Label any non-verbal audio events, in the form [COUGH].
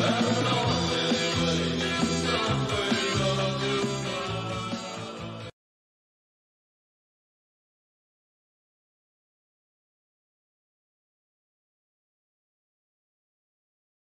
Vamos. [LAUGHS]